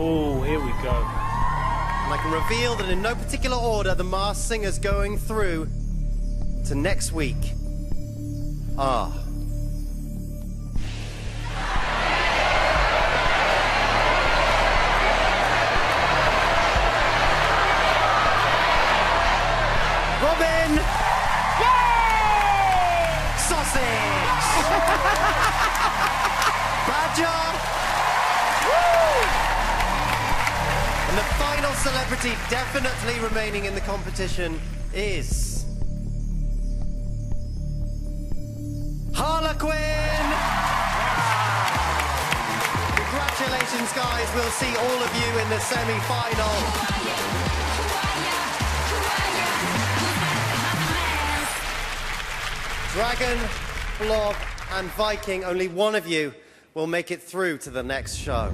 Oh, here we go. And I can reveal that in no particular order, the masked singers going through to next week Ah. Robin! Sausage! Badger! Final celebrity definitely remaining in the competition is. Harlequin! Congratulations, guys. We'll see all of you in the semi final. Dragon, Blob, and Viking, only one of you will make it through to the next show.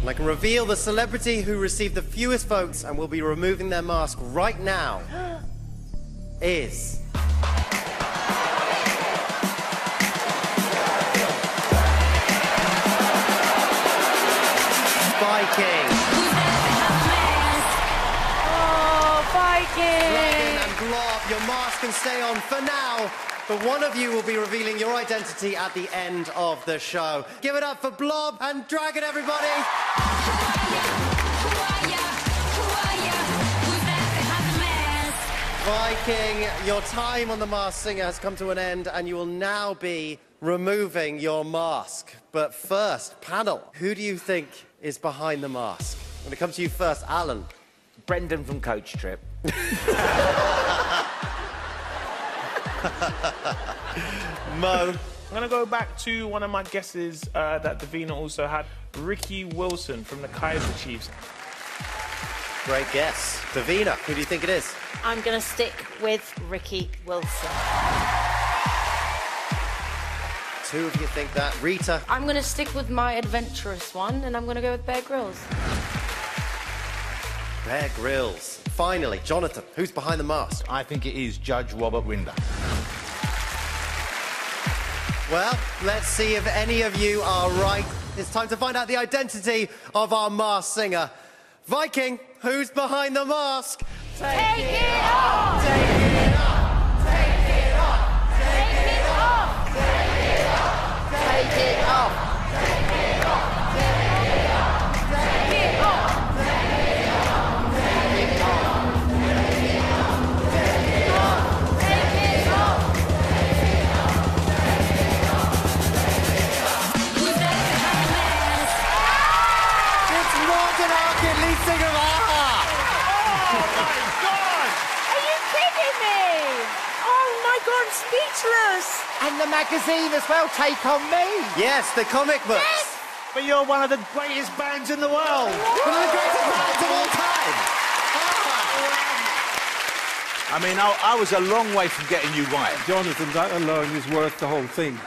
And I can reveal the celebrity who received the fewest votes and will be removing their mask right now is. Viking. Oh, Viking! Dragon and Blob, your mask can stay on for now, but one of you will be revealing your identity at the end of the show. Give it up for Blob and Dragon, everybody! Viking, your time on the Masked Singer has come to an end, and you will now be removing your mask. But first, panel, who do you think is behind the mask? I'm going to come to you first, Alan. Brendan from Coach Trip. Mo. I'm going to go back to one of my guesses uh, that Davina also had Ricky Wilson from the Kaiser Chiefs. Great guess. Davina, who do you think it is? I'm going to stick with Ricky Wilson. Two of you think that. Rita. I'm going to stick with my adventurous one, and I'm going to go with Bear Grylls. Bear Grylls. Finally, Jonathan, who's behind the mask? I think it is Judge Robert Rinder. Well, let's see if any of you are right. It's time to find out the identity of our masked singer. Viking, who's behind the mask? Take it off! Take it off! I'm speechless! And the magazine as well, Take On Me. Yes, the comic books. Yes. But you're one of the greatest bands in the world. One of the greatest bands of all time. I mean, I, I was a long way from getting you right. Jonathan, that alone is worth the whole thing.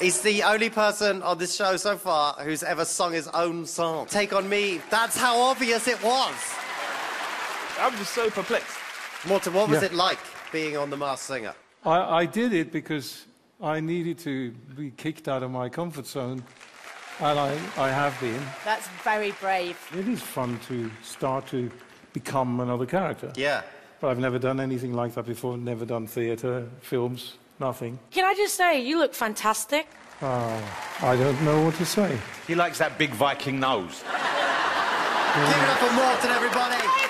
He's the only person on this show so far who's ever sung his own song. Take on me. That's how obvious it was. I'm just so perplexed. Morten, what was Yeah. it like being on The Masked Singer? I, I did it because I needed to be kicked out of my comfort zone, and I, I have been. That's very brave. It is fun to start to become another character. Yeah. But I've never done anything like that before, never done theatre, films, nothing. Can I just say, you look fantastic. Oh, I don't know what to say. He likes that big Viking nose. Give it up for Morten, everybody.